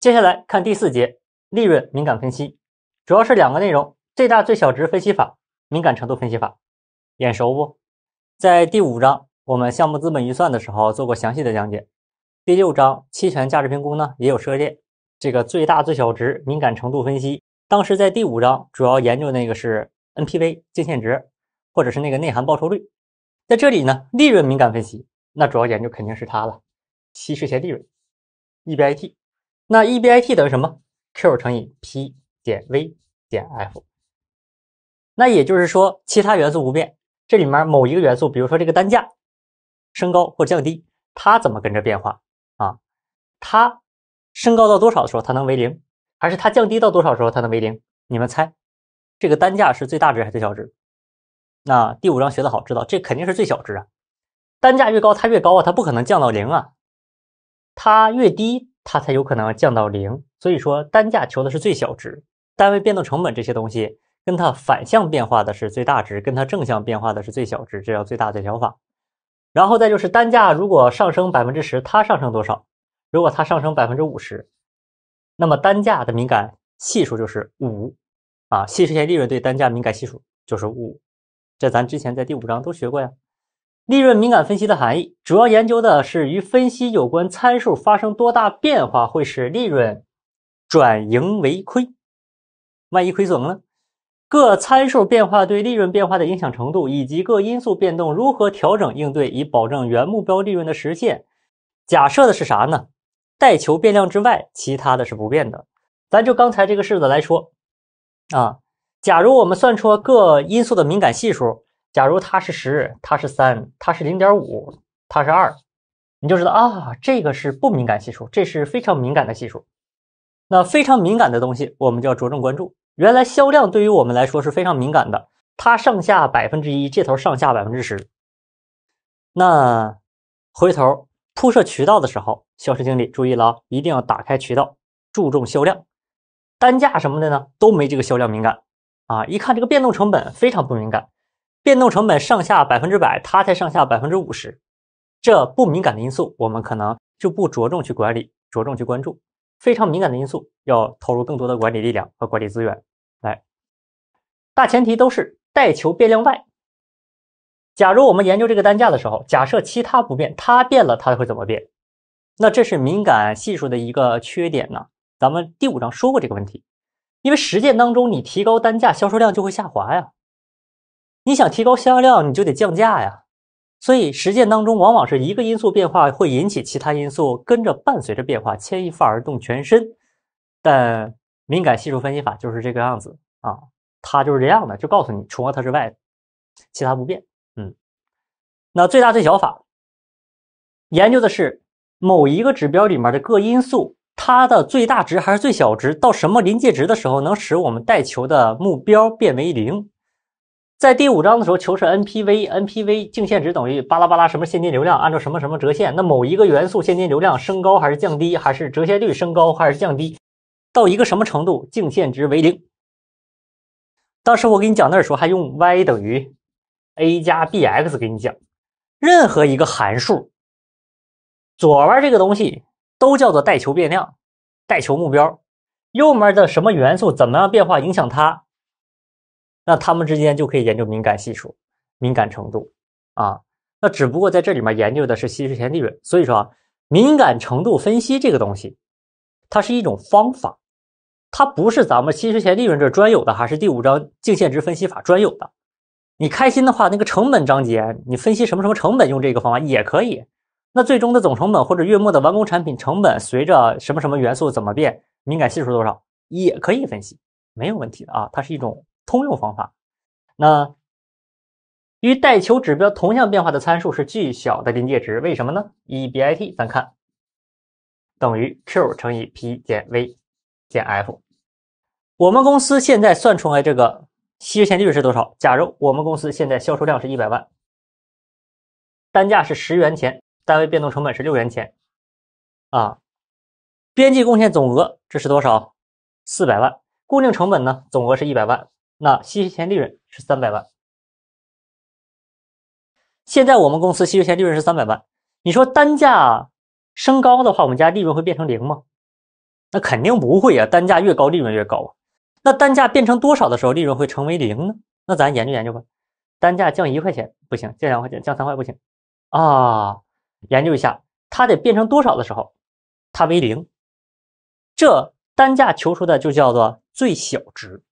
接下来看第四节利润敏感分析，主要是两个内容：最大最小值分析法、敏感程度分析法。眼熟不？在第五章我们项目资本预算的时候做过详细的讲解。第六章期权价值评估呢也有涉猎。这个最大最小值敏感程度分析，当时在第五章主要研究那个是 NPV 净现值，或者是那个内涵报酬率。在这里呢，利润敏感分析，那主要研究肯定是它了，稀释前利润，EBIT。那 EBIT 等于什么？Q 乘以 P 减 V 减 F。那也就是说，其他元素不变，这里面某一个元素，比如说这个单价升高或降低，它怎么跟着变化啊？它升高到多少的时候它能为零，还是它降低到多少时候它能为零？你们猜，这个单价是最大值还是最小值？那第五章学的好，知道这肯定是最小值啊。单价越高，它越高啊，它不可能降到零啊，它越低。它才有可能降到零，所以说单价求的是最小值，单位变动成本这些东西跟它反向变化的是最大值，跟它正向变化的是最小值，这叫最大最小法。然后再就是单价如果上升百分之十，它上升多少？如果它上升百分之五十，那么单价的敏感系数就是五啊，稀释前利润对单价敏感系数就是五，这咱之前在第五章都学过呀。利润敏感分析的含义，主要研究的是与分析有关参数发生多大变化会使利润转盈为亏，万一亏损了呢？各参数变化对利润变化的影响程度，以及各因素变动如何调整应对，以保证原目标利润的实现。假设的是啥呢？待求变量之外，其他的是不变的。咱就刚才这个式子来说啊，假如我们算出各因素的敏感系数。假如它是十，它是三，它是零点五，它是二，你就知道啊，这个是不敏感系数，这是非常敏感的系数。那非常敏感的东西，我们就要着重关注。原来销量对于我们来说是非常敏感的，它上下百分之一，这头上下百分之十。那回头铺设渠道的时候，销售经理注意了啊，一定要打开渠道，注重销量，单价什么的呢都没这个销量敏感啊。一看这个变动成本非常不敏感。变动成本上下百分之百，它才上下百分之五十，这不敏感的因素，我们可能就不着重去管理，着重去关注。非常敏感的因素，要投入更多的管理力量和管理资源。来，大前提都是带求变量外。假如我们研究这个单价的时候，假设其他不变，它变了，它会怎么变？那这是敏感系数的一个缺点呢。咱们第五章说过这个问题，因为实践当中你提高单价，销售量就会下滑呀。你想提高销量，你就得降价呀。所以实践当中，往往是一个因素变化会引起其他因素跟着伴随着变化，牵一发而动全身。但敏感系数分析法就是这个样子啊，它就是这样的，就告诉你除了它之外，其他不变。嗯，那最大最小法研究的是某一个指标里面的各因素，它的最大值还是最小值，到什么临界值的时候，能使我们待求的目标变为零。在第五章的时候，求是 NPV，NPV 净现值等于巴拉巴拉什么现金流量，按照什么什么折现，那某一个元素现金流量升高还是降低，还是折现率升高还是降低，到一个什么程度净现值为零？当时我给你讲那时候还用 y 等于 a 加 bx 给你讲，任何一个函数左边这个东西都叫做待求变量，待求目标，右面的什么元素怎么样变化影响它？那它们之间就可以研究敏感系数、敏感程度啊。那只不过在这里面研究的是稀释前利润，所以说啊，敏感程度分析这个东西，它是一种方法，它不是咱们稀释前利润这专有的，还是第五章净现值分析法专有的。你开心的话，那个成本章节，你分析什么什么成本，用这个方法也可以。那最终的总成本或者月末的完工产品成本，随着什么什么元素怎么变，敏感系数多少也可以分析，没有问题的啊。它是一种。通用方法，那与待求指标同向变化的参数是巨小的临界值，为什么呢？EBIT 咱看等于 Q 乘以 P 减 V 减 F。我们公司现在算出来这个稀释前利润是多少？假如我们公司现在销售量是一百万，单价是十元钱，单位变动成本是六元钱，啊，边际贡献总额这是多少？四百万，固定成本呢？总额是一百万。那稀释前利润是三百万。现在我们公司稀释前利润是三百万，你说单价升高的话，我们家利润会变成零吗？那肯定不会啊，单价越高，利润越高啊。那单价变成多少的时候，利润会成为零呢？那咱研究研究吧。单价降一块钱不行，降两块钱，降三块不行啊。研究一下，它得变成多少的时候，它为零。这单价求出的就叫做最小值。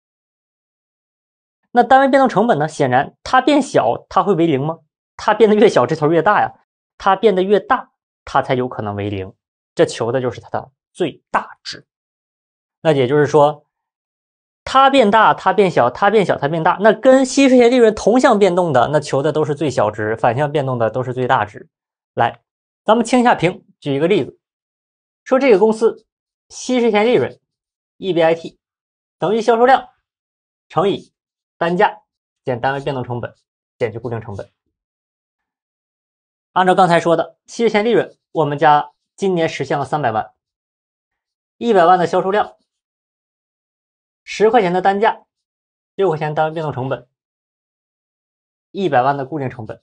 那单位变动成本呢？显然它变小，它会为零吗？它变得越小，这头越大呀。它变得越大，它才有可能为零。这求的就是它的最大值。那也就是说。它变大，它变小，它变小，它变大，那跟稀释前利润同向变动的，那求的都是最小值；反向变动的都是最大值。来，咱们清一下屏，举一个例子，说这个公司稀释前利润 EBIT 等于销售量乘以单价减单位变动成本减去固定成本。按照刚才说的，稀释前利润我们家今年实现了三百万，一百万的销售量。十块钱的单价，六块钱单位变动成本，一百万的固定成本，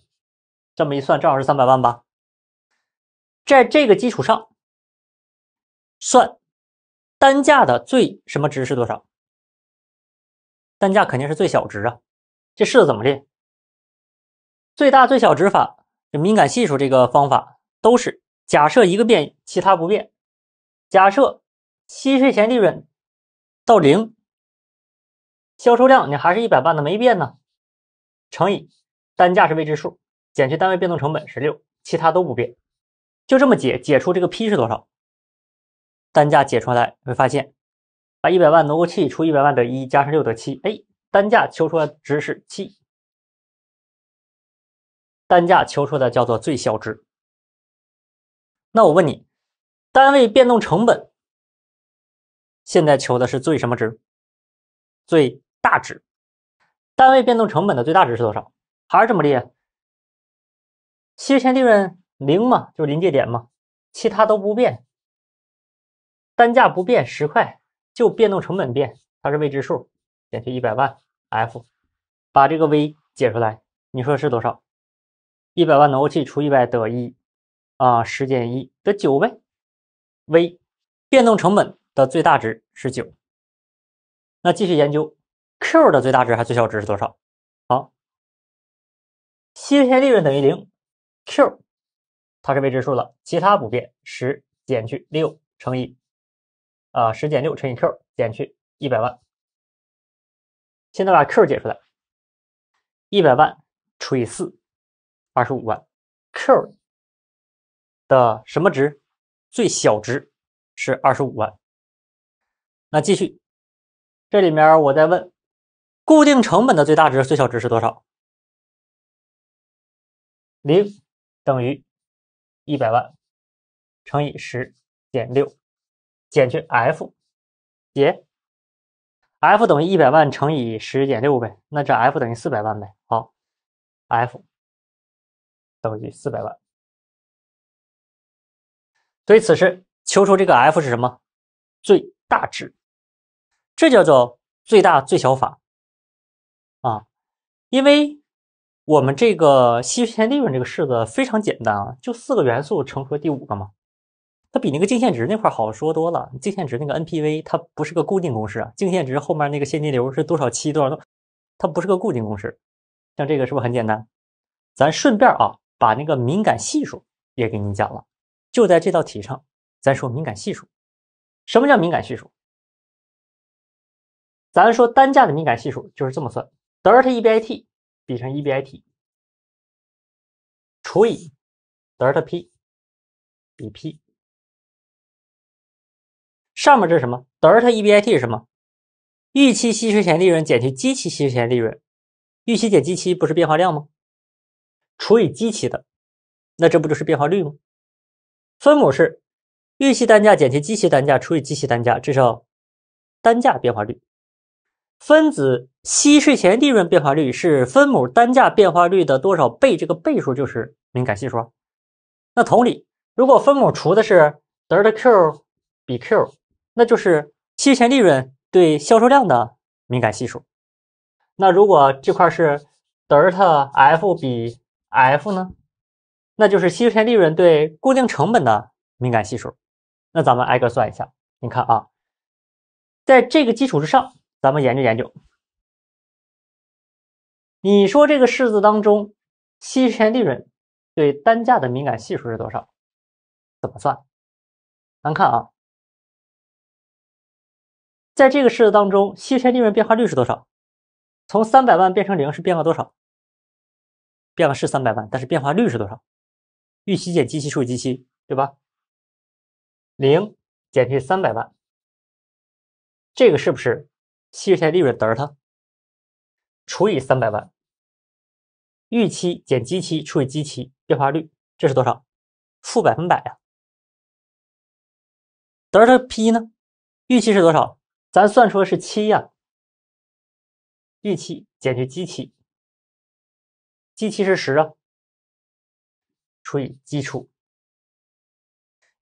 这么一算正好是三百万吧？在这个基础上，算单价的最什么值是多少？单价肯定是最小值啊！这式子怎么列？最大最小值法，敏感系数这个方法都是假设一个变，其他不变。假设息税前利润到零。销售量你还是一百万的没变呢，乘以单价是未知数，减去单位变动成本是六，其他都不变，就这么解，解出这个 P 是多少？单价解出来会发现，把一百万挪过去除一百万得一，加上六得七，哎，单价求出来值是七，单价求出的叫做最小值。那我问你，单位变动成本现在求的是最什么值？最。大值，单位变动成本的最大值是多少？还是这么列？稀释前利润零嘛，就是临界点嘛，其他都不变，单价不变十块，就变动成本变，它是未知数，减去一百万 F，把这个 V 解出来，你说是多少？一百万挪过去除一百得一啊，十减一得九呗。V 变动成本的最大值是九，那继续研究。Q 的最大值还最小值是多少？好，稀释前利润等于零，Q 它是未知数了，其他不变，十减去六乘以啊十减六乘以 Q 减去一百万。现在把 Q 解出来，一百万除以四，二十五万。Q 的什么值？最小值是二十五万。那继续，这里面我再问。固定成本的最大值、最小值是多少？零等于一百万乘以十减六减去 F 解 F 等于一百万乘以十减六呗，那这 F 等于四百万呗。好，F 等于四百万。所以此时求出这个 F 是什么？最大值，这叫做最大最小法。啊，因为我们这个稀释利润这个式子非常简单啊，就四个元素乘出第五个嘛，它比那个净现值那块好说多了。净现值那个 NPV 它不是个固定公式啊，净现值后面那个现金流是多少期多少多，它不是个固定公式。像这个是不是很简单？咱顺便啊，把那个敏感系数也给你讲了，就在这道题上，咱说敏感系数。什么叫敏感系数？咱说单价的敏感系数就是这么算。德尔塔 EBIT 比成 EBIT 除以德尔塔 P 比 P，上面这是什么？德尔塔 EBIT 是什么？预期稀释前利润减去基期稀释前利润，预期减基期不是变化量吗？除以基期的，那这不就是变化率吗？分母是预期单价减去基期单价除以基期单价，这叫单价变化率。分子息税前利润变化率是分母单价变化率的多少倍？这个倍数就是敏感系数。那同理，如果分母除的是德尔塔 Q 比 Q，那就是息税前利润对销售量的敏感系数。那如果这块是德尔塔 F 比 F 呢？那就是息税前利润对固定成本的敏感系数。那咱们挨个算一下。你看啊，在这个基础之上，咱们研究研究。你说这个式子当中，期权利润对单价的敏感系数是多少？怎么算？咱看啊，在这个式子当中，稀释前利润变化率是多少？从三百万变成零是变化多少？变化是三百万，但是变化率是多少？预期减基期除以基期，对吧？零减去三百万，这个是不是稀释前利润德尔塔除以三百万？预期减基期除以基期，变化率这是多少？负百分百啊！德尔塔 P 呢？预期是多少？咱算出的是七呀。预期减去基期，基期是十啊，除以基础。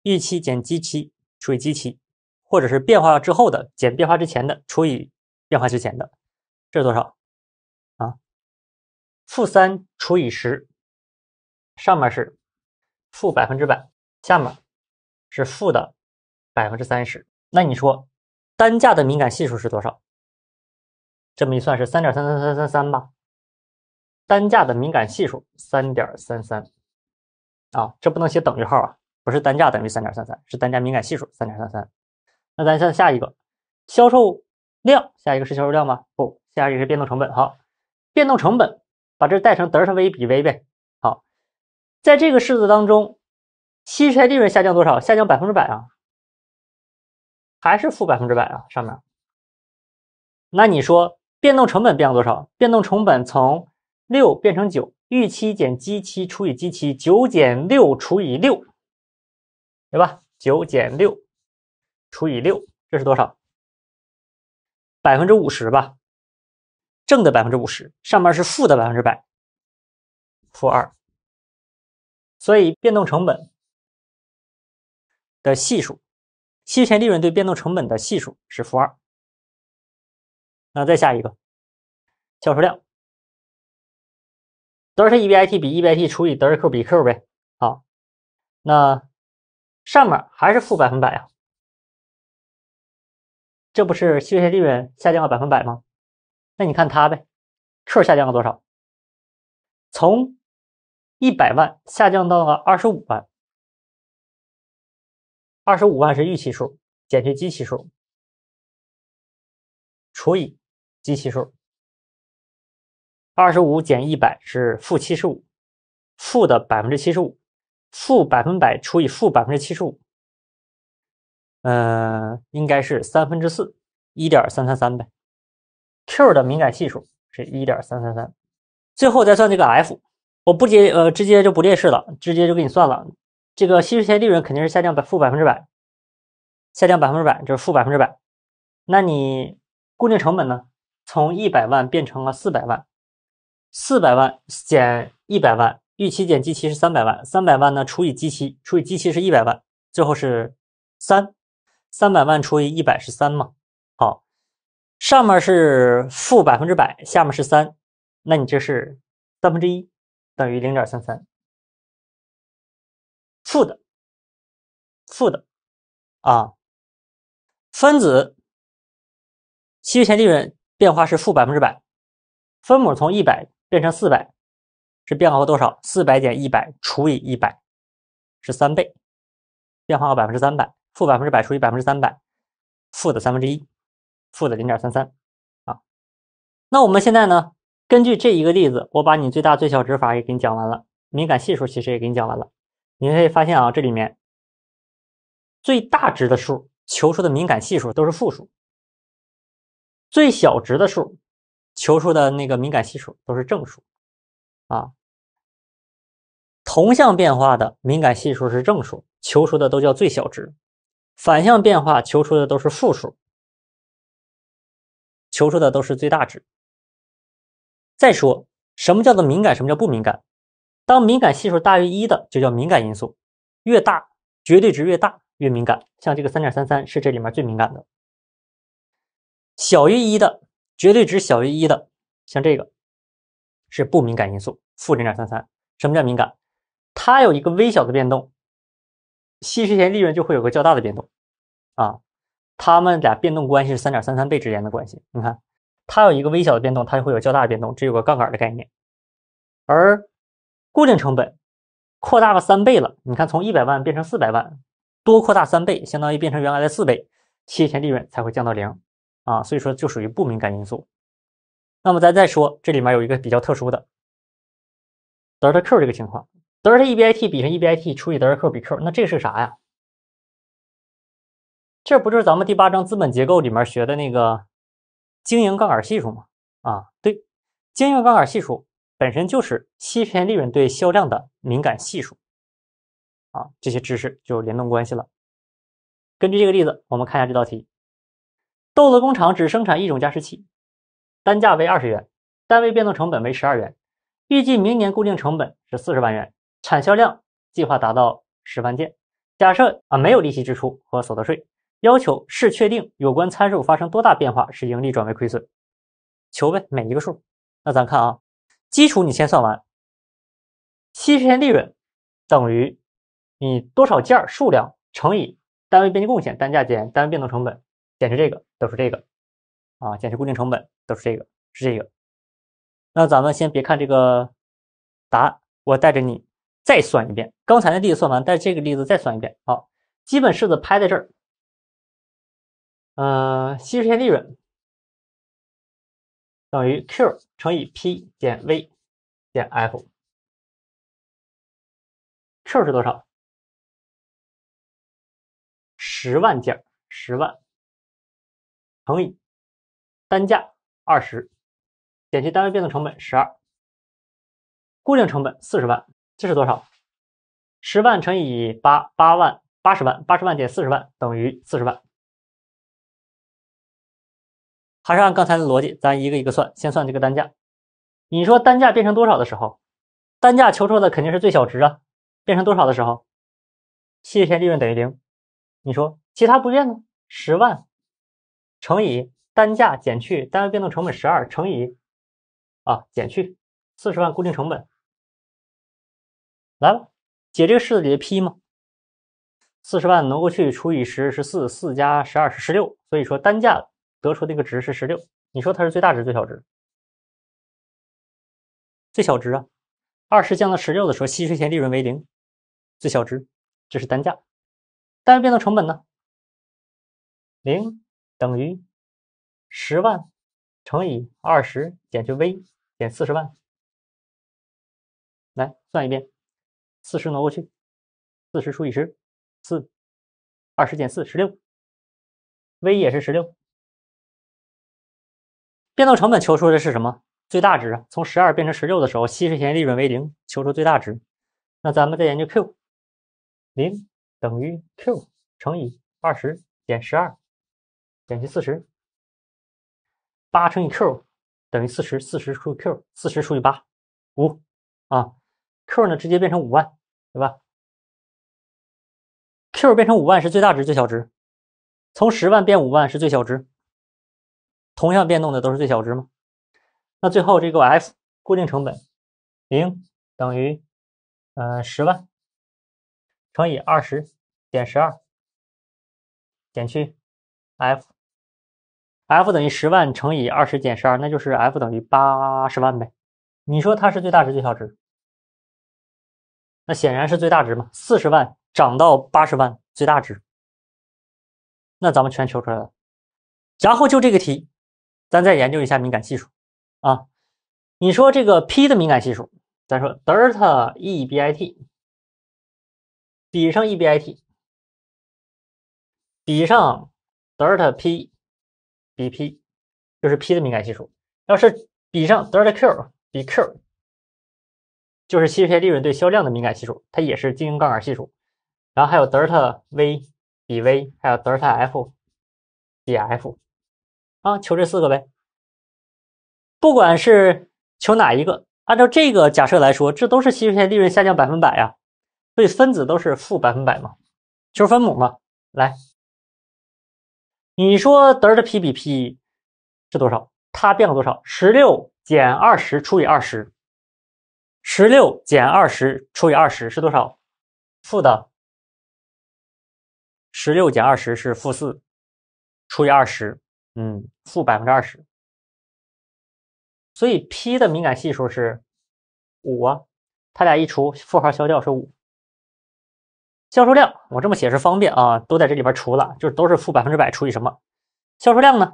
预期减基期除以基期，或者是变化之后的减变化之前的除以变化之前的，这是多少啊？负三除以十，上面是负百分之百，下面是负的百分之三十。那你说单价的敏感系数是多少？这么一算是三点三三三三三吧，单价的敏感系数三点三三啊，这不能写等于号啊，不是单价等于三点三三，是单价敏感系数三点三三。那咱下下一个销售量，下一个是销售量吗？不，下一个是变动成本哈。变动成本把这代成德尔塔 V 比 V 呗。好，在这个式子当中，期权利润下降多少？下降百分之百啊，还是负百分之百啊？上面，那你说？变动成本变了多少？变动成本从六变成九，预期减基期除以基期，九减六除以六，对吧？九减六除以六，这是多少？百分之五十吧，正的百分之五十，上面是负的百分之百，负二。所以变动成本的系数，期权利润对变动成本的系数是负二。那再下一个，销售量，德尔塔 EBIT 比 EBIT 除以德尔塔 Q 比 Q 呗。好，那上面还是负百分百啊？这不是稀释前利润下降了百分百吗？那你看它呗，Q 下降了多少？从一百万下降到了二十五万，二十五万是预期数减去基期数除以。基期数，二十五减一百是负七十五，负的百分之七十五，负百分百除以负百分之七十五，嗯，应该是三分之四，一点三三三呗。Q 的敏感系数是一点三三三。最后再算这个 F，我不接呃，直接就不列式了，直接就给你算了。这个稀释前利润肯定是下降百负百分之百，下降百分之百就是负百分之百。那你固定成本呢？从一百万变成了四百万，四百万减一百万，预期减基期是三百万，三百万呢除以基期，除以基期是一百万，最后是三，三百万除以一百是三嘛？好，上面是负百分之百，下面是三，那你这是三分之一等于零点三三，负的，负的啊，分子稀释前利润。变化是负百分之百，分母从一百变成四百，是变化了多少？四百减一百除以一百是三倍，变化了百分之三百。负百分之百除以百分之三百，负的三分之一，负的零点三三啊。那我们现在呢？根据这一个例子，我把你最大最小值法也给你讲完了，敏感系数其实也给你讲完了。你可以发现啊，这里面最大值的数求出的敏感系数都是负数。最小值的数求出的那个敏感系数都是正数啊，同向变化的敏感系数是正数，求出的都叫最小值；反向变化求出的都是负数，求出的都是最大值。再说什么叫做敏感，什么叫不敏感？当敏感系数大于一的就叫敏感因素，越大绝对值越大越敏感。像这个三点三三是这里面最敏感的。小于一的绝对值小于一的，像这个是不敏感因素，负零点三三。什么叫敏感？它有一个微小的变动，稀释前利润就会有个较大的变动啊。它们俩变动关系是三点三三倍之间的关系。你看，它有一个微小的变动，它就会有较大的变动，这有个杠杆的概念。而固定成本扩大了三倍了，你看从一百万变成四百万，多扩大三倍，相当于变成原来的四倍，期权利润才会降到零啊，所以说就属于不敏感因素。那么咱再说，这里面有一个比较特殊的德尔塔 Q 这个情况，德尔塔 EBIT 比上 EBIT 除以德尔塔 Q 比 Q，那这是啥呀？这不就是咱们第八章资本结构里面学的那个经营杠杆系数吗？啊，对，经营杠杆系数本身就是期权利润对销量的敏感系数啊，这些知识就有联动关系了。根据这个例子，我们看一下这道题：豆子工厂只生产一种加湿器。单价为二十元，单位变动成本为十二元，预计明年固定成本是四十万元，产销量计划达到十万件。假设啊没有利息支出和所得税，要求是确定有关参数发生多大变化使盈利转为亏损，求呗每一个数。那咱看啊，基础你先算完，期权利润等于你多少件数量乘以单位边际贡献单价减单位变动成本减去这个都是这个。啊，减去固定成本都是这个，是这个。那咱们先别看这个答案，我带着你再算一遍。刚才的例子算完，带这个例子再算一遍。好，基本式子拍在这儿。嗯，稀释线利润等于 Q 乘以 P 减 V 减 F。Q 是多少？十万件，十万乘以。单价二十，减去单位变动成本十二，固定成本四十万，这是多少？十万乘以八，八万，八十万，八十万减四十万等于四十万。还是按刚才的逻辑，咱一个一个算，先算这个单价。你说单价变成多少的时候，单价求出的肯定是最小值啊。变成多少的时候，期权利润等于零。你说其他不变呢？十万乘以。单价减去单位变动成本十二乘以啊减去四十万固定成本，来了，解这个式子里的 P 吗？四十万挪过去除以十是四，四加十二是十六，所以说单价得出这个值是十六。你说它是最大值最小值？最小值啊，二十降到十六的时候，息税前利润为零，最小值，这是单价。单位变动成本呢？零等于。十万乘以二十减去 v 减四十万，来算一遍，四十挪过去，四十除以十，四，二十减四十六，v 也是十六。变动成本求出的是什么？最大值啊！从十二变成十六的时候，稀释前利润为零，求出最大值。那咱们再研究 q，零等于 q 乘以二十减十二减去四十。八乘以 q 等于四十，四十除以 q，四十除以八，五啊，q 呢直接变成五万，对吧？q 变成五万是最大值最小值，从十万变五万是最小值，同样变动的都是最小值吗？那最后这个 f 固定成本零等于呃十万乘以二十减十二减去 f。f 等于十万乘以二十减十二，那就是 f 等于八十万呗。你说它是最大值最小值？那显然是最大值嘛。四十万涨到八十万，最大值。那咱们全求出来了。然后就这个题，咱再研究一下敏感系数啊。你说这个 P 的敏感系数，咱说德尔塔 EBIT 比上 EBIT 比上德尔塔 P。比 P 就是 P 的敏感系数，要是比上德尔塔 Q 比 Q，就是稀释线利润对销量的敏感系数，它也是经营杠杆系数。然后还有德尔塔 V 比 V，还有德尔塔 F 比 F 啊，求这四个呗。不管是求哪一个，按照这个假设来说，这都是稀释线利润下降百分百呀，所以分子都是负百分百嘛，求分母嘛，来。你说德尔塔 P 比 P 是多少？它变了多少？十六减二十除以二十，十六减二十除以二十是多少？负的。十六减二十是负四，除以二十，嗯，负百分之二十。所以 P 的敏感系数是五啊，它俩一除，负号消掉是五。销售量我这么写是方便啊，都在这里边除了，就都是负百分之百除以什么？销售量呢？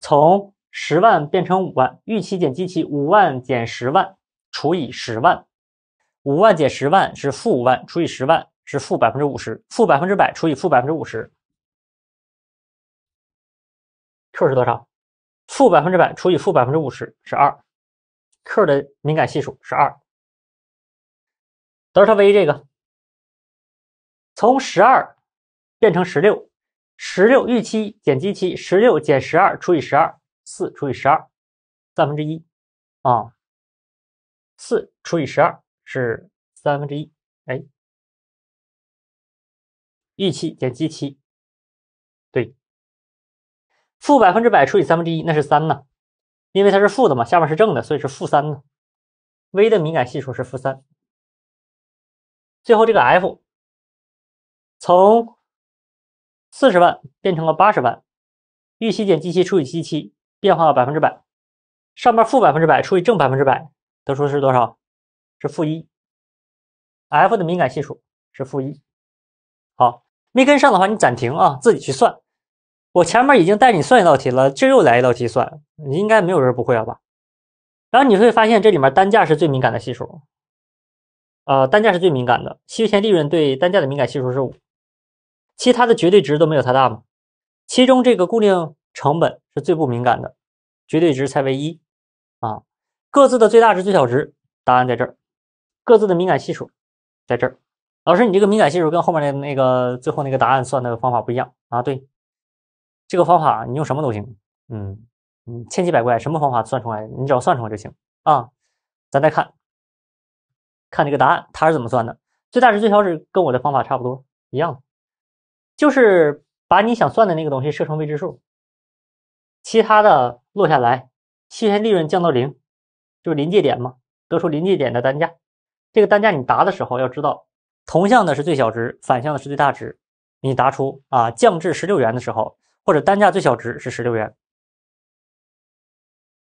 从十万变成五万，预期减基期五万减十万除以十万，五万减十万是负五万除以十万是负百分之五十，负百分之百除以负百分之五十，Q 是多少？负百分之百除以负百分之五十是二，Q 的敏感系数是二。德尔塔 V 这个从十二变成十六。十六预期减基期，十六减十二除以十二，四除以十二，三分之一啊，四除以十二是三分之一。哎，预期减基期，负百分之百除以三分之一，那是三呢，因为它是负的嘛，下面是正的，所以是负三呢。V 的敏感系数是负三。最后这个 F 从。四十万变成了八十万，预期减基期除以基期，变化了百分之百。上面负百分之百除以正百分之百，得出是多少？是负一。F 的敏感系数是负一。好，没跟上的话，你暂停啊，自己去算。我前面已经带你算一道题了，这又来一道题算，你应该没有人不会了吧？然后你会发现这里面单价是最敏感的系数，呃，单价是最敏感的，期权利润对单价的敏感系数是五。其他的绝对值都没有它大嘛？其中这个固定成本是最不敏感的，绝对值才为一啊。各自的最大值、最小值，答案在这儿。各自的敏感系数在这儿。老师，你这个敏感系数跟后面的那个最后那个答案算的方法不一样啊？对，这个方法你用什么都行，嗯嗯，千奇百怪，什么方法算出来，你只要算出来就行啊。咱再看看这个答案，它是怎么算的？最大值、最小值跟我的方法差不多一样。就是把你想算的那个东西设成未知数，其他的落下来，期权利润降到零，就是临界点嘛，得出临界点的单价。这个单价你答的时候要知道，同向的是最小值，反向的是最大值。你答出啊降至十六元的时候，或者单价最小值是十六元，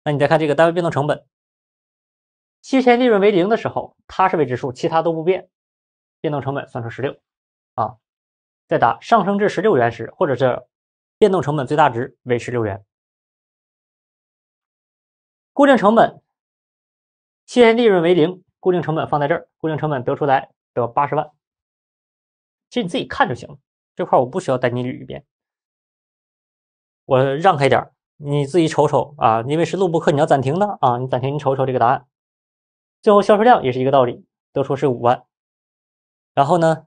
那你再看这个单位变动成本，期权利润为零的时候，它是未知数，其他都不变，变动成本算出十六啊。再答上升至十六元时，或者是变动成本最大值为十六元。固定成本期权利润为零，固定成本放在这儿，固定成本得出来得八十万。其实你自己看就行了，这块我不需要带你捋一遍，我让开点你自己瞅瞅啊，因为是录播课，你要暂停的啊，你暂停，你瞅瞅这个答案。最后销售量也是一个道理，得出是五万。然后呢，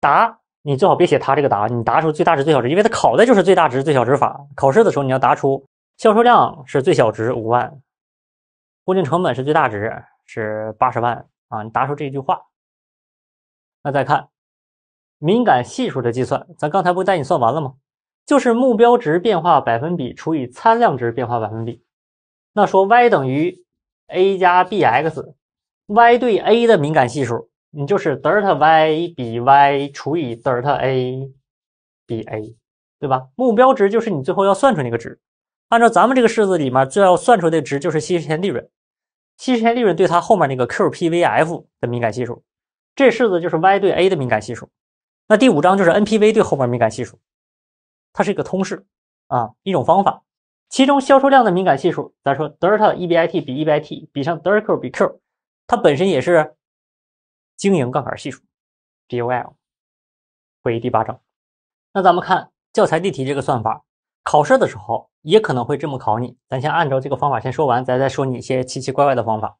答。你最好别写它这个答，你答出最大值、最小值，因为它考的就是最大值、最小值法。考试的时候你要答出销售量是最小值五万，固定成本是最大值是八十万啊，你答出这句话。那再看敏感系数的计算，咱刚才不带你算完了吗？就是目标值变化百分比除以参量值变化百分比。那说 y 等于 a 加 bx，y 对 a 的敏感系数。你就是德尔塔 y 比 y 除以德尔塔 a 比 a，对吧？目标值就是你最后要算出那个值。按照咱们这个式子里面最要算出的值就是稀释前利润，稀释前利润对它后面那个 QPVF 的敏感系数，这式子就是 y 对 a 的敏感系数。那第五章就是 NPV 对后面敏感系数，它是一个通式啊，一种方法。其中销售量的敏感系数，咱说德尔塔 EBIT 比 EBIT 比上德尔 Q 比 Q，它本身也是。经营杠杆系数，DOL，回第八章。那咱们看教材例题这个算法，考试的时候也可能会这么考你。咱先按照这个方法先说完，咱再说你一些奇奇怪怪的方法。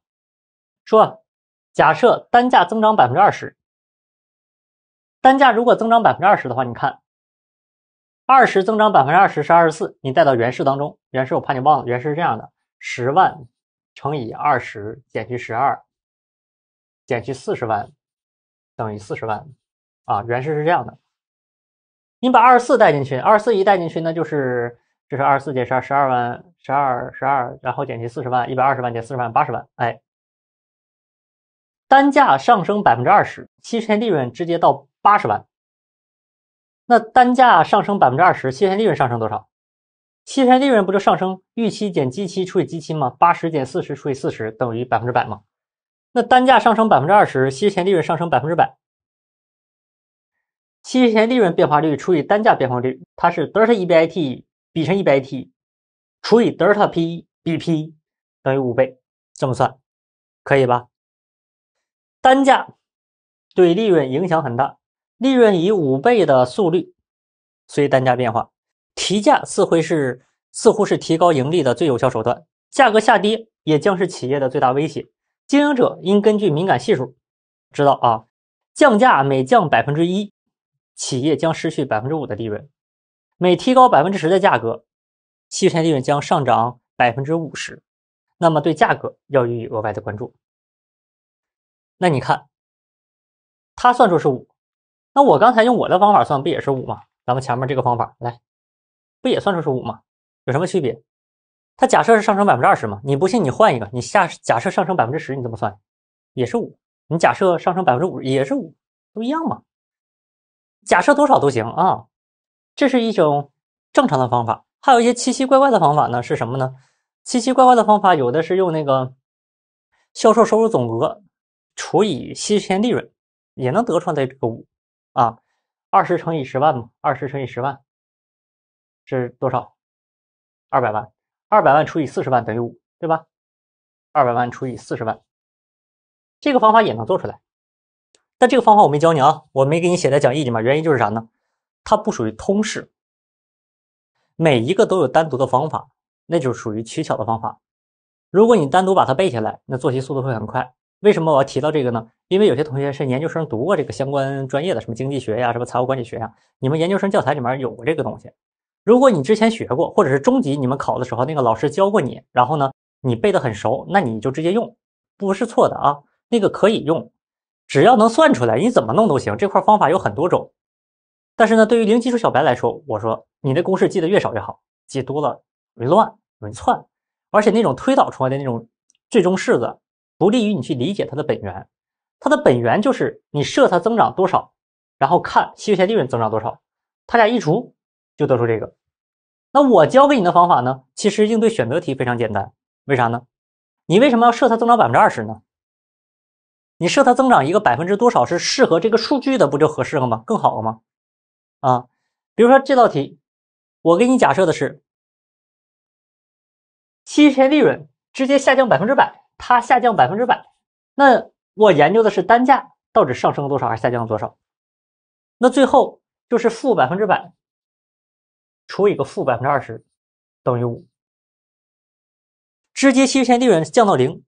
说，假设单价增长百分之二十，单价如果增长百分之二十的话，你看，二十增长百分之二十是二十四，你带到原式当中，原式我怕你忘了，原式是这样的：十万乘以二十减去十二。减去四十万等于四十万啊，原式是这样的。你把二十四带进去，二十四一带进去，那就是这是二十四减十二，十二万，十二十二，然后减去四十万，一百二十万减四十万，八十万。哎，单价上升百分之二十，期权利润直接到八十万。那单价上升百分之二十，期权利润上升多少？期权利润不就上升预期减基期除以基期吗？八十减四十除以四十等于百分之百吗？那单价上升百分之二十，期权利润上升百分之百，期权利润变化率除以单价变化率，它是德尔塔 EBIT 比乘 EBIT 除以德尔塔 P 比 P 等于五倍，这么算可以吧？单价对利润影响很大，利润以五倍的速率随单价变化，提价似乎是似乎是提高盈利的最有效手段，价格下跌也将是企业的最大威胁。经营者应根据敏感系数知道啊，降价每降百分之一，企业将失去百分之五的利润；每提高百分之十的价格，期权利润将上涨百分之五十。那么对价格要予以额外的关注。那你看，他算出是五，那我刚才用我的方法算不也是五吗？咱们前面这个方法来，不也算出是五吗？有什么区别？它假设是上升百分之二十嘛？你不信你换一个，你下假设上升百分之十，你怎么算？也是五。你假设上升百分之五，也是五，都一样嘛？假设多少都行啊。这是一种正常的方法。还有一些奇奇怪怪的方法呢？是什么呢？奇奇怪怪的方法有的是用那个销售收入总额除以期权利润，也能得出来这个五啊。二十乘以十万嘛，二十乘以十万是多少？二百万。二百万除以四十万等于五，对吧？二百万除以四十万，这个方法也能做出来。但这个方法我没教你啊，我没给你写在讲义里面。原因就是啥呢？它不属于通式，每一个都有单独的方法，那就属于取巧的方法。如果你单独把它背下来，那做题速度会很快。为什么我要提到这个呢？因为有些同学是研究生读过这个相关专业的，什么经济学呀，什么财务管理学呀，你们研究生教材里面有过这个东西。如果你之前学过，或者是中级你们考的时候那个老师教过你，然后呢你背得很熟，那你就直接用，不是错的啊，那个可以用，只要能算出来，你怎么弄都行。这块方法有很多种，但是呢，对于零基础小白来说，我说你的公式记得越少越好，记多了容易乱容易窜，而且那种推导出来的那种最终式子不利于你去理解它的本源。它的本源就是你设它增长多少，然后看期权利润增长多少，它俩一除。就得出这个，那我教给你的方法呢？其实应对选择题非常简单，为啥呢？你为什么要设它增长百分之二十呢？你设它增长一个百分之多少是适合这个数据的，不就合适了吗？更好了吗？啊，比如说这道题，我给你假设的是期权利润直接下降百分之百，它下降百分之百，那我研究的是单价到底上升了多少还是下降了多少？那最后就是负百分之百。除以个负百分之二十，等于五，直接期权利润降到零，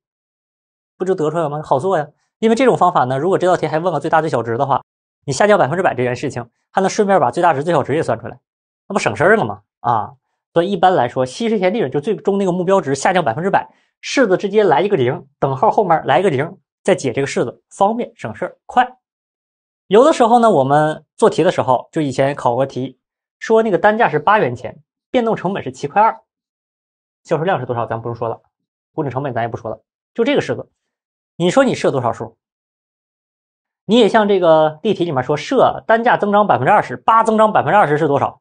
不就得出来了吗？好做呀！因为这种方法呢，如果这道题还问个最大最小值的话，你下降百分之百这件事情，还能顺便把最大值最小值也算出来，那不省事儿了吗？啊！所以一般来说，稀释前利润就最终那个目标值下降百分之百，式子直接来一个零，等号后面来一个零，再解这个式子，方便省事快。有的时候呢，我们做题的时候，就以前考过题。说那个单价是八元钱，变动成本是七块二，销售量是多少？咱不用说了，固定成本咱也不说了，就这个式子，你说你设多少数？你也像这个例题里面说，设单价增长百分之二十八，增长百分之二十是多少？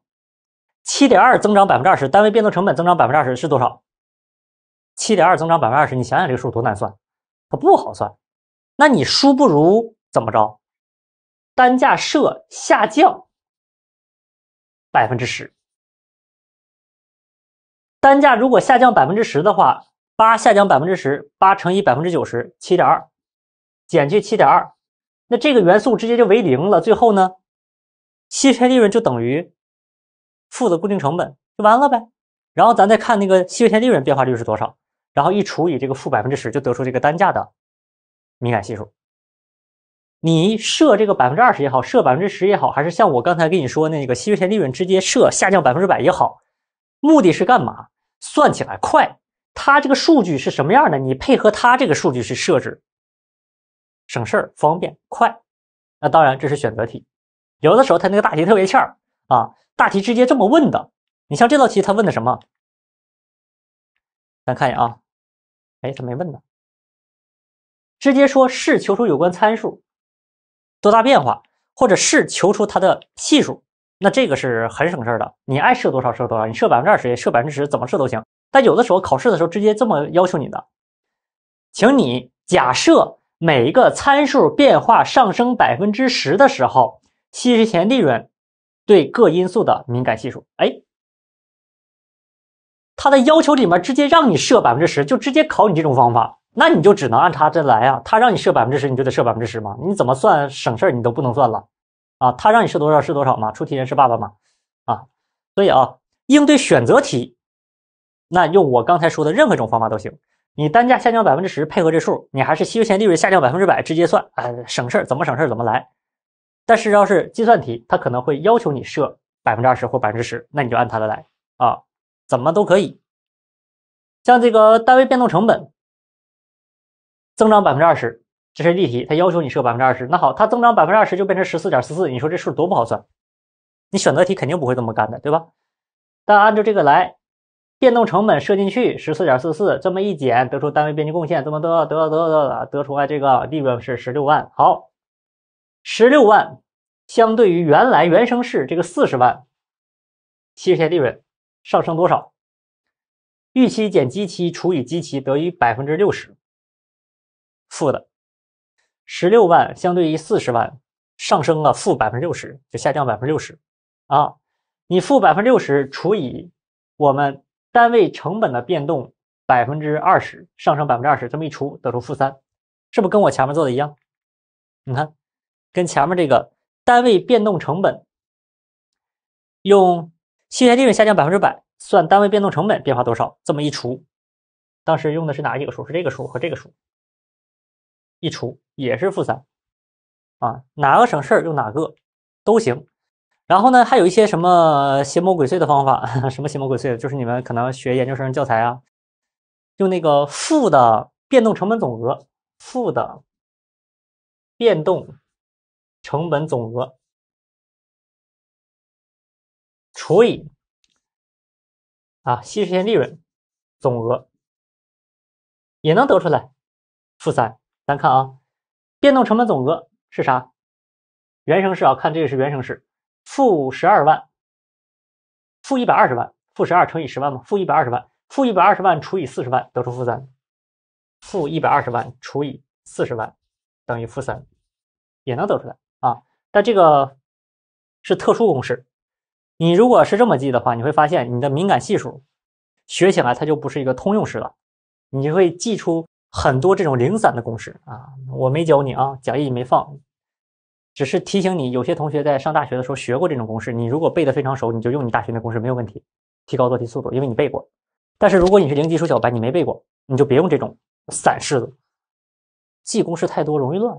七点二增长百分之二十，单位变动成本增长百分之二十是多少？七点二增长百分之二十，你想想这个数多难算，它不好算。那你输不如怎么着？单价设下降。百分之十，单价如果下降百分之十的话，八下降百分之十，八乘以百分之九十，七点二，减去七点二，那这个元素直接就为零了。最后呢，期权利润就等于负的固定成本，就完了呗。然后咱再看那个期权利润变化率是多少，然后一除以这个负百分之十，就得出这个单价的敏感系数。你设这个百分之二十也好，设百分之十也好，还是像我刚才跟你说那个期权利润直接设下降百分之百也好，目的是干嘛？算起来快。它这个数据是什么样的？你配合它这个数据去设置，省事儿、方便、快。那当然这是选择题，有的时候它那个大题特别欠儿啊，大题直接这么问的。你像这道题，他问的什么？咱看一眼啊，哎，他没问呢，直接说是求出有关参数。多大变化，或者是求出它的系数，那这个是很省事的，你爱设多少设多少，你设百分之二十也设百分之十，怎么设都行。但有的时候考试的时候直接这么要求你的，请你假设每一个参数变化上升百分之十的时候，稀释前利润对各因素的敏感系数，哎，他的要求里面直接让你设百分之十，就直接考你这种方法，那你就只能按他这来啊。他让你设百分之十，你就得设百分之十嘛，你怎么算省事儿你都不能算了啊。他让你设多少是多少嘛，出题人是爸爸嘛啊。所以啊，应对选择题。那用我刚才说的任何一种方法都行，你单价下降百分之十，配合这数，你还是稀释前利润下降百分之百，直接算，哎，省事儿，怎么省事儿怎么来。但是要是计算题，它可能会要求你设百分之二十或百分之十，那你就按它的来啊，怎么都可以。像这个单位变动成本增长百分之二十，这是例题，它要求你设百分之二十，那好，它增长百分之二十就变成十四点四四，你说这数多不好算？你选择题肯定不会这么干的，对吧？但按照这个来。变动成本设进去十四点四四，这么一减，得出单位边际贡献，这么得得得得得出来这个利润是十六万。好，十六万相对于原来原生式这个四十万，稀释前利润上升多少？预期减基期除以基期等于百分之六十，负的。十六万相对于四十万上升了负百分之六十，就下降百分之六十啊。你负百分之六十除以我们。单位成本的变动百分之二十上升百分之二十，这么一除得出负三，是不是跟我前面做的一样？你看，跟前面这个单位变动成本用稀释利润下降百分之百算单位变动成本变化多少，这么一除，当时用的是哪几个数？是这个数和这个数，一除也是负三啊，哪个省事儿用哪个都行。然后呢，还有一些什么邪魔鬼祟的方法？什么邪魔鬼祟的？就是你们可能学研究生教材啊，用那个负的变动成本总额，负的变动成本总额除以啊稀释前利润总额，也能得出来负三。咱看啊，变动成本总额是啥？原生式啊，看这个是原生式。负十二万，负一百二十万，负十二乘以十万嘛，负一百二十万，负一百二十万除以四十万得出负三，负一百二十万除以四十万等于负三，也能得出来啊。但这个是特殊公式，你如果是这么记的话，你会发现你的敏感系数学起来它就不是一个通用式了，你就会记出很多这种零散的公式啊。我没教你啊，讲义没放。只是提醒你，有些同学在上大学的时候学过这种公式，你如果背得非常熟，你就用你大学那公式没有问题，提高做题速度，因为你背过。但是如果你是零基础小白，你没背过，你就别用这种散式的，记公式太多容易乱。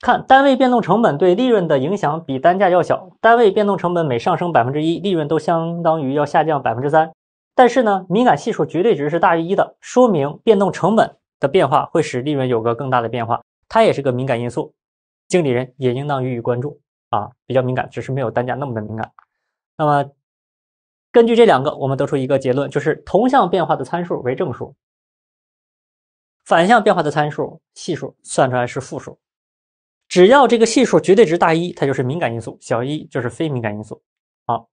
看单位变动成本对利润的影响比单价要小，单位变动成本每上升百分之一，利润都相当于要下降百分之三。但是呢，敏感系数绝对值是大于一的，说明变动成本的变化会使利润有个更大的变化，它也是个敏感因素。经理人也应当予以关注啊，比较敏感，只是没有单价那么的敏感。那么根据这两个，我们得出一个结论，就是同向变化的参数为正数，反向变化的参数系数算出来是负数。只要这个系数绝对值大一，它就是敏感因素；小一就是非敏感因素。好，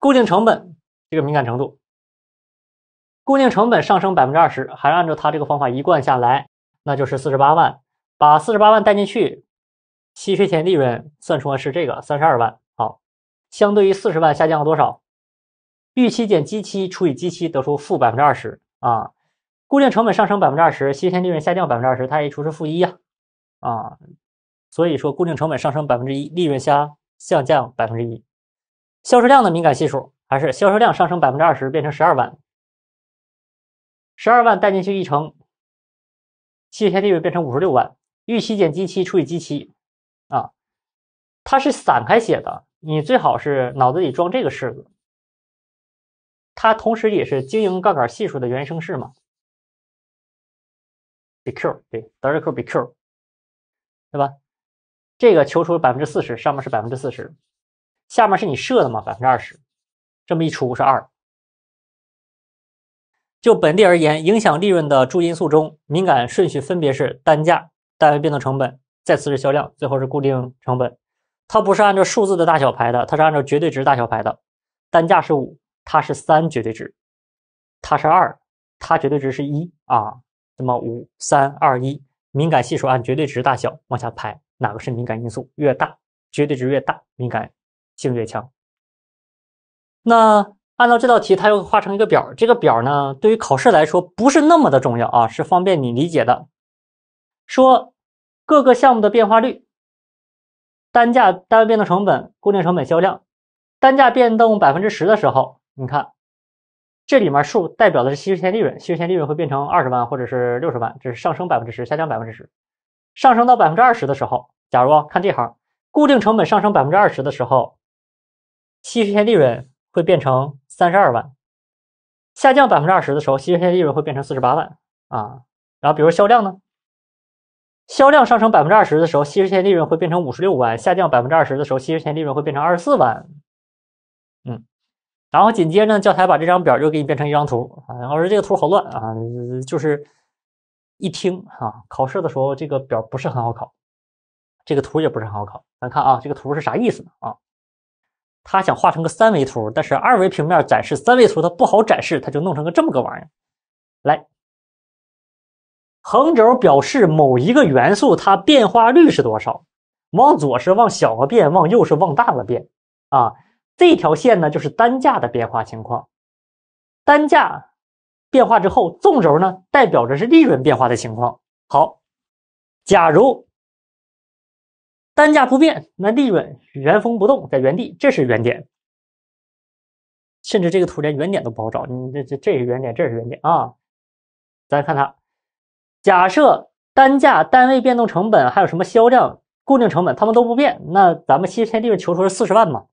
固定成本这个敏感程度，固定成本上升百分之二十，还按照它这个方法一贯下来，那就是四十八万，把四十八万带进去。稀释前利润算出来是这个三十二万，好，相对于四十万下降了多少？预期减基期除以基期得出负百分之二十啊，固定成本上升百分之二十，稀释前利润下降百分之二十，它一除是负一呀，啊，所以说固定成本上升百分之一，利润下下降百分之一，销售量的敏感系数还是销售量上升百分之二十变成十二万，十二万带进去一乘，稀释前利润变成五十六万，预期减基期除以基期。啊，它是散开写的，你最好是脑子里装这个式子。它同时也是经营杠杆系数的原生式嘛？BQ 对，德尔 Q 比 Q，对吧？这个求出百分之四十，上面是百分之四十，下面是你设的嘛？百分之二十，这么一除是二。就本地而言，影响利润的诸因素中，敏感顺序分别是单价、单位变动成本。再次是销量，最后是固定成本。它不是按照数字的大小排的，它是按照绝对值大小排的。单价是五，它是三绝对值，它是二，它绝对值是一啊。那么五三二一，敏感系数按绝对值大小往下排，哪个是敏感因素越大，绝对值越大，敏感性越强。那按照这道题，它又画成一个表，这个表呢，对于考试来说不是那么的重要啊，是方便你理解的。说各个项目的变化率。单价、单位变动成本、固定成本、销量，单价变动百分之十的时候，你看这里面数代表的是稀释前利润，稀释前利润会变成二十万或者是六十万，这是上升百分之十，下降百分之十。上升到百分之二十的时候，假如看这行，固定成本上升百分之二十的时候，稀释前利润会变成三十二万；下降百分之二十的时候，稀释前利润会变成四十八万啊。然后比如销量呢？销量上升百分之二十的时候，稀释前利润会变成五十六万；下降百分之二十的时候，稀释前利润会变成二十四万。嗯，然后紧接着呢，教材把这张表又给你变成一张图啊。老师，这个图好乱啊，就是一听啊，考试的时候这个表不是很好考，这个图也不是很好考。咱看啊，这个图是啥意思呢？啊，他想画成个三维图，但是二维平面展示三维图它不好展示，他就弄成个这么个玩意儿，来。横轴表示某一个元素它变化率是多少，往左是往小了变，往右是往大了变啊。这条线呢就是单价的变化情况，单价变化之后，纵轴呢代表着是利润变化的情况。好，假如单价不变，那利润原封不动在原地，这是原点。甚至这个图连原点都不好找，你这这这是原点，这是原点啊。咱看它。假设单价、单位变动成本还有什么销量、固定成本，它们都不变，那咱们稀释前利润求出是四十万嘛？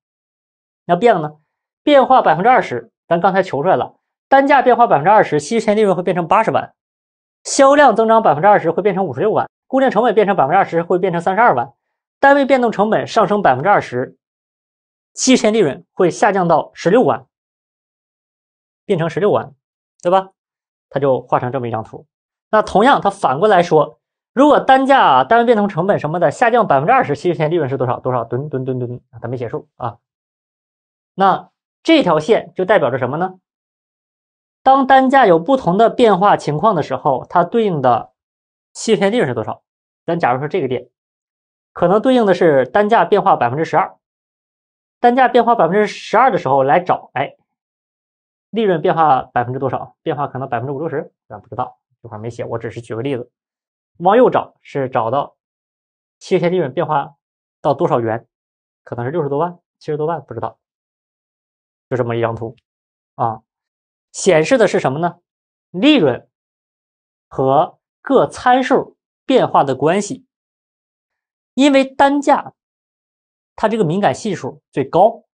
那变了呢？变化百分之二十，咱刚才求出来了，单价变化百分之二十，稀释前利润会变成八十万；销量增长百分之二十会变成五十六万；固定成本变成百分之二十会变成三十二万；单位变动成本上升百分之二十，稀释前利润会下降到十六万，变成十六万，对吧？它就画成这么一张图。那同样，它反过来说，如果单价、单位变动成本什么的下降百分之二十，稀释前利润是多少？多少？吨吨吨吨，它没写数啊。那这条线就代表着什么呢？当单价有不同的变化情况的时候，它对应的稀释前利润是多少？咱假如说这个点，可能对应的是单价变化百分之十二，单价变化百分之十二的时候来找，哎，利润变化百分之多少？变化可能百分之五六十，咱不知道。这块没写，我只是举个例子。往右找是找到切片利润变化到多少元，可能是六十多万、七十多万，不知道。就这么一张图啊，显示的是什么呢？利润和各参数变化的关系。因为单价它这个敏感系数最高，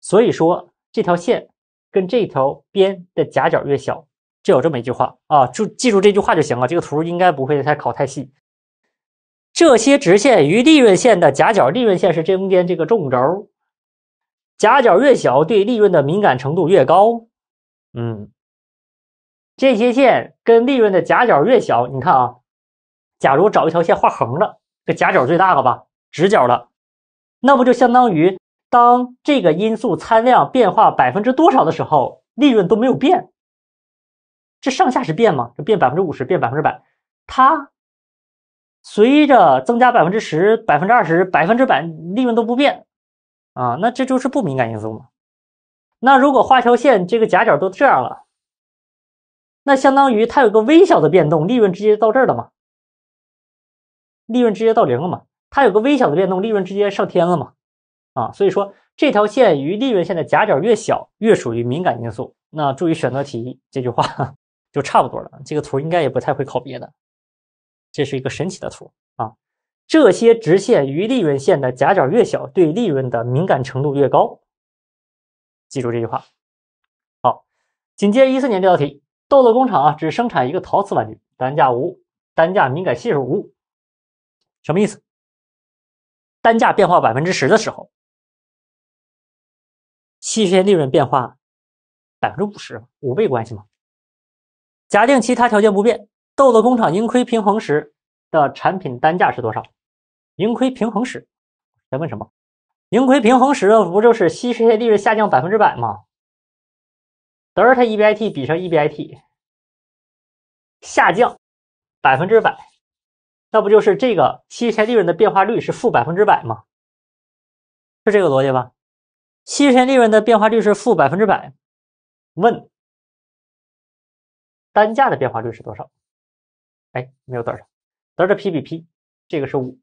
所以说这条线跟这条边的夹角越小。就有这么一句话啊，就记住这句话就行了。这个图应该不会太考太细。这些直线与利润线的夹角，利润线是中间这个纵轴，夹角越小，对利润的敏感程度越高。嗯，这些线跟利润的夹角越小，你看啊，假如找一条线画横的，这夹角最大了吧，直角的，那不就相当于当这个因素参量变化百分之多少的时候，利润都没有变。这上下是变吗？这变百分之五十，变百分之百，它随着增加百分之十、百分之二十、百分之百，利润都不变啊，那这就是不敏感因素嘛？那如果画条线，这个夹角都这样了，那相当于它有个微小的变动，利润直接到这儿了嘛？利润直接到零了嘛？它有个微小的变动，利润直接上天了嘛？啊，所以说这条线与利润线的夹角越小，越属于敏感因素。那注意选择题这句话。就差不多了，这个图应该也不太会考别的。这是一个神奇的图啊！这些直线与利润线的夹角越小，对利润的敏感程度越高。记住这句话。好，紧接一四年这道题，豆豆工厂啊只生产一个陶瓷玩具，单价五，单价敏感系数五，什么意思？单价变化百分之十的时候，期限利润变化百分之五十，五倍关系吗？假定其他条件不变，豆豆工厂盈亏平衡时的产品单价是多少？盈亏平衡时，在问什么？盈亏平衡时不就是稀释线利润下降百分之百吗？德尔塔 EBIT 比上 EBIT 下降百分之百，那不就是这个稀释线利润的变化率是负百分之百吗？是这个逻辑吧？稀释线利润的变化率是负百分之百，问单价的变化率是多少？哎，没有多少，德尔塔 P 比 P 这个是五。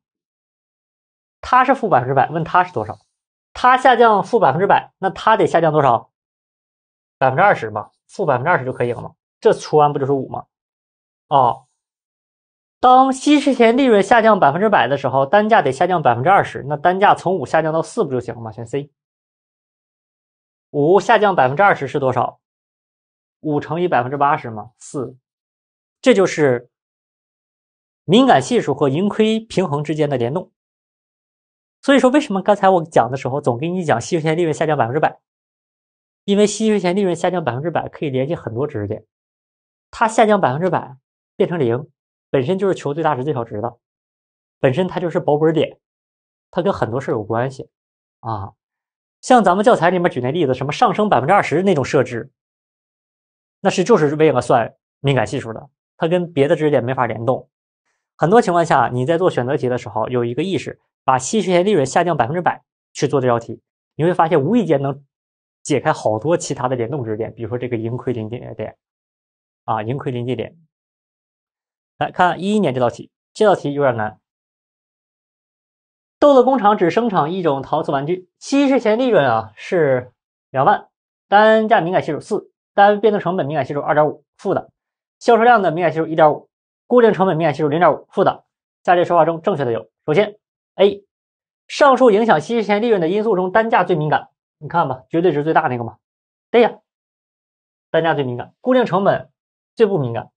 它是负百分之百，问它是多少？它下降负百分之百，那它得下降多少？百分之二十嘛，负百分之二十就可以了嘛。这除完不就是五吗？哦，当稀释前利润下降百分之百的时候，单价得下降百分之二十，那单价从五下降到四不就行了吗？选 C。五下降百分之二十是多少？五乘以百分之八十嘛，四。这就是敏感系数和盈亏平衡之间的联动。所以说，为什么刚才我讲的时候总跟你讲稀释线利润下降百分之百？因为稀释线利润下降百分之百可以联系很多知识点，它下降百分之百变成零，本身就是求最大值最小值的，本身它就是保本点，它跟很多事有关系啊。像咱们教材里面举那例子，什么上升百分之二十那种设置，那是就是为了算敏感系数的，它跟别的知识点没法联动。很多情况下，你在做选择题的时候有一个意识。把稀释前利润下降百分之百去做这道题，你会发现无意间能解开好多其他的联动知识点，比如说这个盈亏临界点啊，盈亏临界点。来看一一年这道题，这道题有点难。豆乐工厂只生产一种陶瓷玩具，稀释前利润啊是两万，单价敏感系数四，单变动成本敏感系数二点五，负的，销售量的敏感系数一点五，固定成本敏感系数零点五，负的。下列说话中正确的有，首先。A，上述影响稀释前利润的因素中，单价最敏感。你看吧，绝对值最大那个嘛？对呀，单价最敏感，固定成本最不敏感，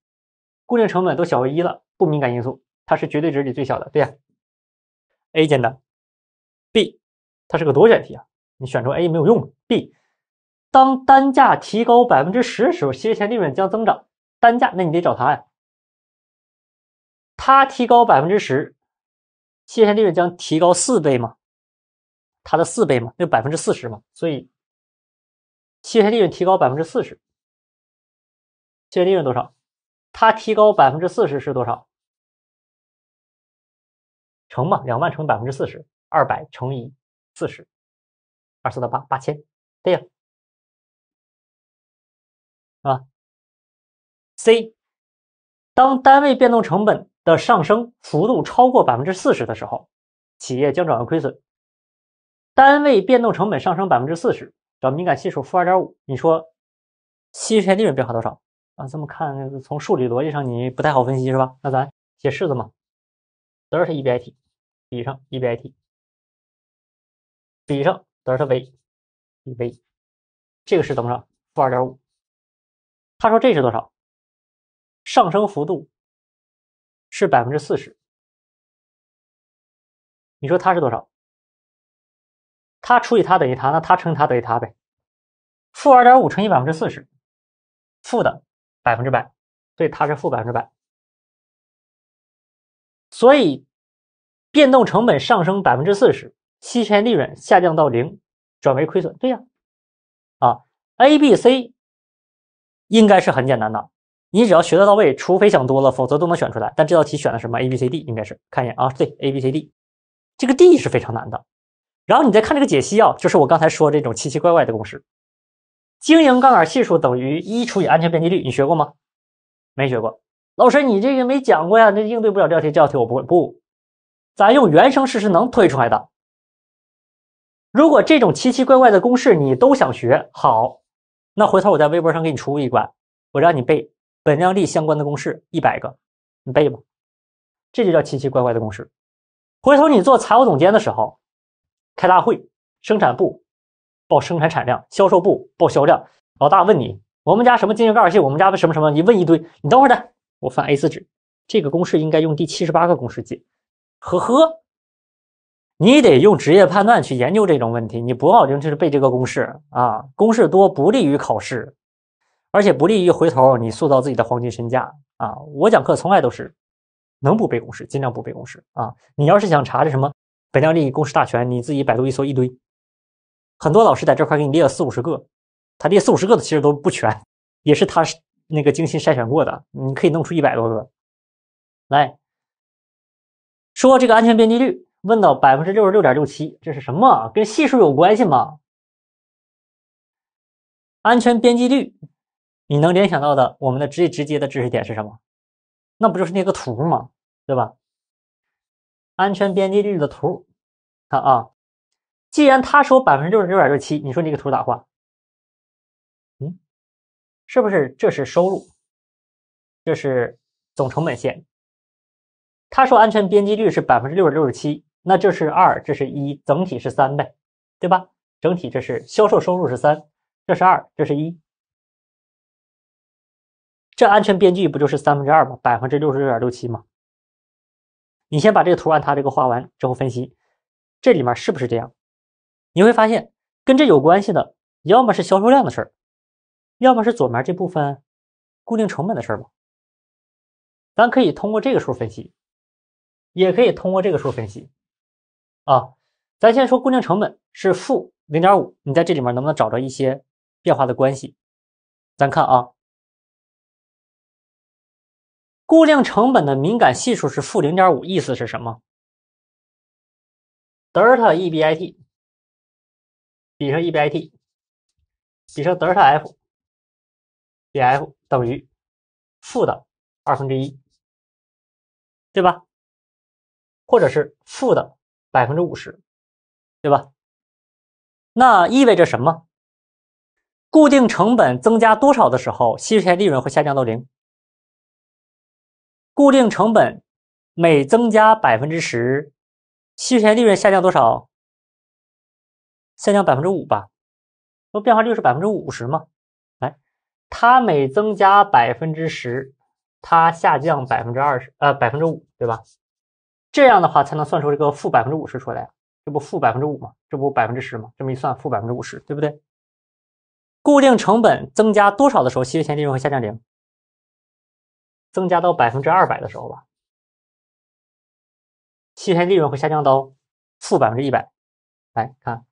固定成本都小于一了，不敏感因素，它是绝对值里最小的。对呀，A 简单。B，它是个多选题啊，你选出 A 没有用。B，当单价提高百分之十的时候，稀释前利润将增长。单价，那你得找它呀，它提高百分之十。稀释线利润将提高四倍吗？它的四倍吗？那百分之四十嘛，所以稀释线利润提高百分之四十，稀释利润多少？它提高百分之四十是多少？乘嘛，两万乘百分之四十，二百乘以四十，二四的八，八千，对呀，啊，C，当单位变动成本。的上升幅度超过百分之四十的时候，企业将转为亏损。单位变动成本上升百分之四十，找敏感系数负二点五。你说稀释线利润变化多少啊？这么看，从数理逻辑上你不太好分析是吧？那咱写式子嘛，德尔塔 EBIT 比上 EBIT 比上德尔塔 V，V 这个是多少？负二点五。他说这是多少？上升幅度。是百分之四十，你说它是多少？它除以它等于它，那它乘以它等于它呗。负二点五乘以百分之四十，负的百分之百，所以它是负百分之百。所以变动成本上升百分之四十，期权利润下降到零，转为亏损。对呀，啊，A、B、C 应该是很简单的。你只要学得到位，除非想多了，否则都能选出来。但这道题选的什么？A、B、C、D 应该是看一眼啊，对，A、B、C、D，这个 D 是非常难的。然后你再看这个解析啊，就是我刚才说这种奇奇怪怪的公式。经营杠杆系数等于一除以安全边际率，你学过吗？没学过。老师，你这个没讲过呀，这应对不了这道题。这道题我不会。不，咱用原生式是能推出来的。如果这种奇奇怪怪的公式你都想学好，那回头我在微博上给你出一关，我让你背。本量力相关的公式一百个，你背吧，这就叫奇奇怪怪的公式。回头你做财务总监的时候，开大会，生产部报生产产量，销售部报销量，老大问你，我们家什么经营杠杆系，我们家的什么什么，你问一堆，你等会儿的，我翻 A4 纸，这个公式应该用第七十八个公式解。呵呵，你得用职业判断去研究这种问题，你不好就就是背这个公式啊，公式多不利于考试。而且不利于回头你塑造自己的黄金身价啊！我讲课从来都是能不背公式尽量不背公式啊！你要是想查这什么本量利益公式大全，你自己百度一搜一堆，很多老师在这块给你列了四五十个，他列四五十个的其实都不全，也是他那个精心筛选过的，你可以弄出一百多个来说这个安全边际率，问到百分之六十六点六七，这是什么？跟系数有关系吗？安全边际率，你能联想到的我们的最直接的知识点是什么？那不就是那个图吗？对吧？安全边际率的图，看啊，既然他说百分之六十六点六七，你说这个图咋画？嗯，是不是这是收入？这是总成本线。他说安全边际率是百分之六十六十七，那这是二，这是一，整体是三呗，对吧？整体这是销售收入是三，这是二，这是一，这安全边际不就是三分之二吗？百分之六十六点六七吗？你先把这个图按它这个画完之后分析，这里面是不是这样？你会发现跟这有关系的，要么是销售量的事儿，要么是左面这部分固定成本的事儿吧。咱可以通过这个数分析，也可以通过这个数分析。啊，咱先说固定成本是负零点五，你在这里面能不能找着一些变化的关系？咱看啊。固定成本的敏感系数是负零点五，意思是什么？德尔塔 EBIT 比上 EBIT 比上德尔塔 F，BF 等于负的二分之一，对吧？或者是负的百分之五十，对吧？那意味着什么？固定成本增加多少的时候，稀释前利润会下降到零？固定成本每增加百分之十，稀释前利润下降多少？下降百分之五吧。说变化率是百分之五十吗？来，它每增加百分之十，它下降百分之二十，呃，百分之五，对吧？这样的话才能算出这个负百分之五十出来这不负百分之五吗？这不百分之十吗？这么一算，负百分之五十，对不对？固定成本增加多少的时候，稀释前利润会下降零？增加到百分之二百的时候吧，期权利润会下降到负百分之一百。来看，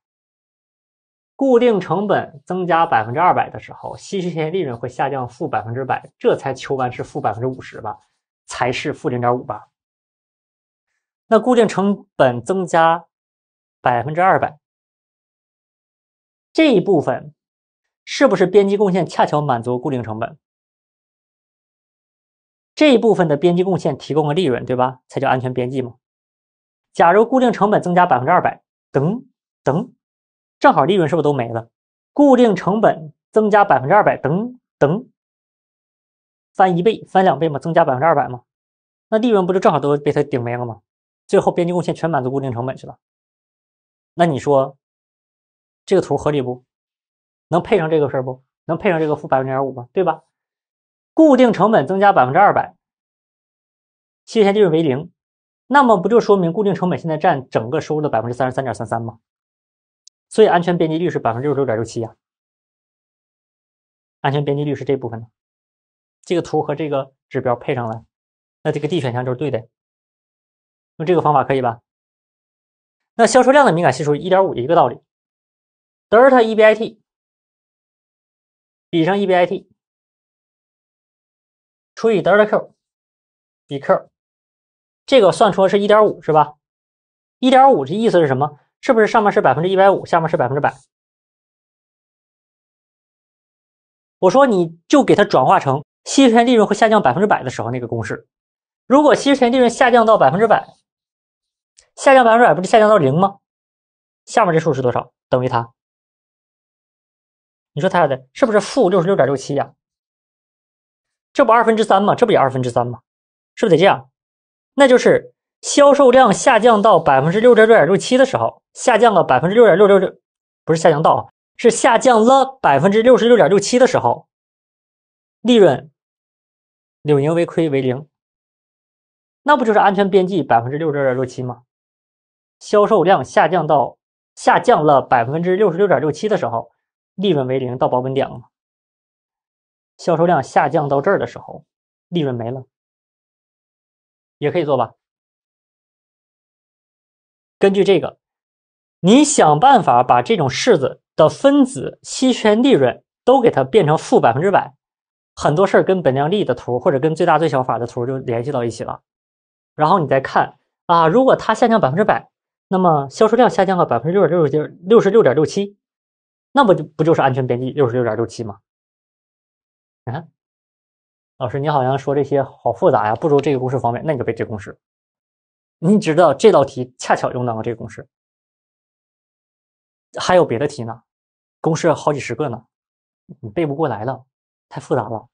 固定成本增加百分之二百的时候，稀释前利润会下降负百分之百，这才求完是负百分之五十吧？才是负零点五吧？那固定成本增加百分之二百这一部分，是不是边际贡献恰巧满足固定成本？这一部分的边际贡献提供了利润，对吧？才叫安全边际嘛。假如固定成本增加百分之二百，等等，正好利润是不是都没了？固定成本增加百分之二百，等等，翻一倍、翻两倍嘛，增加百分之二百嘛，那利润不就正好都被它顶没了吗？最后边际贡献全满足固定成本去了。那你说这个图合理不？能配上这个事儿不能配上这个负百分之点五吗？对吧？固定成本增加百分之二百，期限利润为零，那么不就说明固定成本现在占整个收入的百分之三十三点三三吗？所以安全边际率是百分之六十六点六七呀。安全边际率是这部分的，这个图和这个指标配上了，那这个 D 选项就是对的。用这个方法可以吧？那销售量的敏感系数一点五一个道理，德尔塔 EBIT 比上 EBIT。除以德尔塔 Q 比 Q，这个算出来是一点五，是吧？一点五这意思是什么？是不是上面是百分之一百五，下面是百分之百？我说你就给它转化成稀释前利润会下降百分之百的时候那个公式。如果稀释前利润下降到百分之百，下降百分之百不是下降到零吗？下面这数是多少？等于它。你说它的是不是负六十六点六七呀？这不二分之三吗？这不也二分之三吗？是不是得这样？那就是销售量下降到百分之六点六点六七的时候，下降了百分之六点六六六，不是下降到，是下降了百分之六十六点六七的时候，利润扭盈为亏为零，那不就是安全边际百分之六十六点六七吗？销售量下降到下降了百分之六十六点六七的时候，利润为零到保本点了吗？销售量下降到这儿的时候，利润没了，也可以做吧？根据这个，你想办法把这种式子的分子期权利润都给它变成负百分之百，很多事儿跟本量力的图或者跟最大最小法的图就联系到一起了。然后你再看啊，如果它下降百分之百，那么销售量下降了百分之六十六点六十六点六七，那不就不就是安全边际六十六点六七吗？啊，老师，你好像说这些好复杂呀，不如这个公式方便，那你就背这个公式。你知道这道题恰巧用到了这个公式，还有别的题呢，公式好几十个呢，你背不过来了，太复杂了。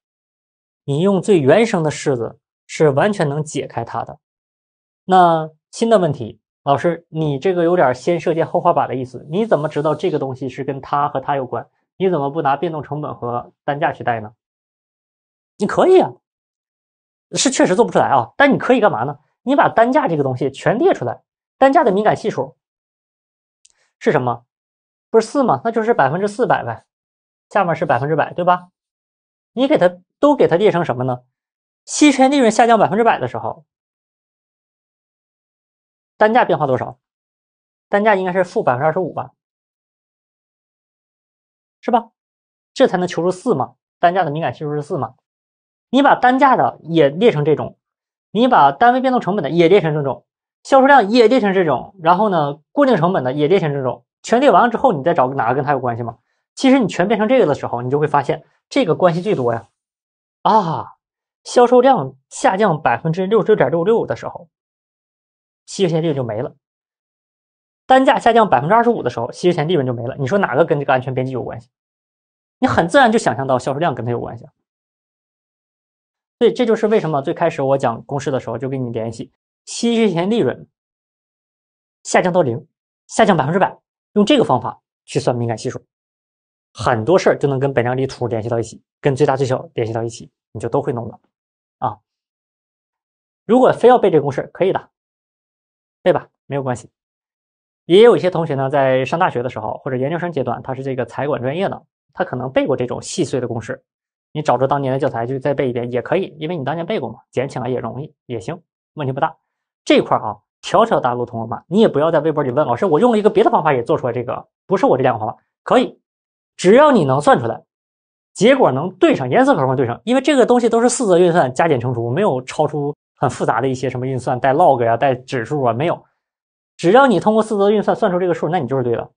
你用最原生的式子是完全能解开它的。那新的问题，老师，你这个有点先射箭后画靶的意思，你怎么知道这个东西是跟它和它有关？你怎么不拿变动成本和单价去代呢？你可以啊，是确实做不出来啊，但你可以干嘛呢？你把单价这个东西全列出来，单价的敏感系数是什么？不是四吗？那就是百分之四百呗。下面是百分之百，对吧？你给它都给它列成什么呢？期权利润下降百分之百的时候，单价变化多少？单价应该是负百分之二十五吧？是吧？这才能求出四嘛？单价的敏感系数是四嘛？你把单价的也列成这种。你把单位变动成本的也列成这种，销售量也列成这种，然后呢，固定成本的也列成这种，全列完了之后，你再找哪个跟它有关系吗？其实你全变成这个的时候，你就会发现这个关系最多呀。啊，销售量下降百分之六十六点六六的时候，稀缺钱利润就没了；单价下降百分之二十五的时候，稀缺钱利润就没了。你说哪个跟这个安全边际有关系？你很自然就想象到销售量跟它有关系。所以这就是为什么最开始我讲公式的时候就跟你联系稀缺钱利润下降到零，下降百分之百，用这个方法去算敏感系数，很多事儿就能跟本量力图联系到一起，跟最大最小联系到一起，你就都会弄了啊。如果非要背这个公式，可以的，背吧，没有关系。也有一些同学呢，在上大学的时候或者研究生阶段，他是这个财管专业的，他可能背过这种细碎的公式。你找着当年的教材就再背一遍也可以，因为你当年背过嘛，捡起来也容易，也行，问题不大。这块啊，条条大路通罗马，你也不要在微博里问老师，我用了一个别的方法也做出来这个，不是我这两个方法，可以，只要你能算出来，结果能对上，严丝合缝对上，因为这个东西都是四则运算，加减乘除，没有超出很复杂的一些什么运算带 log 呀、带指数啊，没有，只要你通过四则运算算出这个数，那你就是对的。